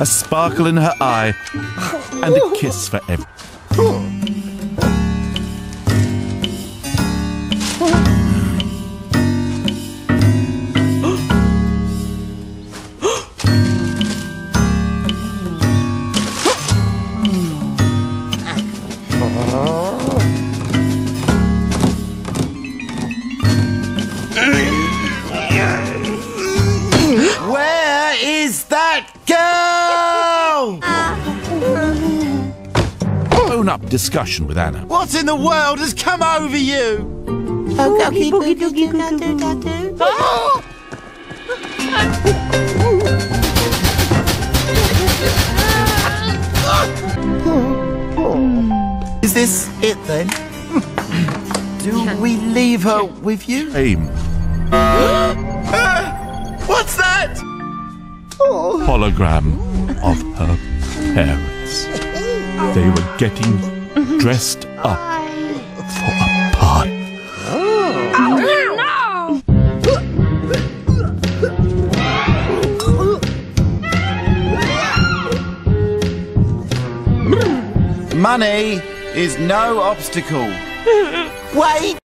a sparkle in her eye, and a kiss for every. Where is that Own up discussion with Anna. What in the world has come over you? Oogie boogie doogie doo doo doo doo. Is this it then? Do we leave her with you? Aim. Ah! What's that? hologram of her parents. They were getting dressed up for a party. Money is no obstacle. Wait!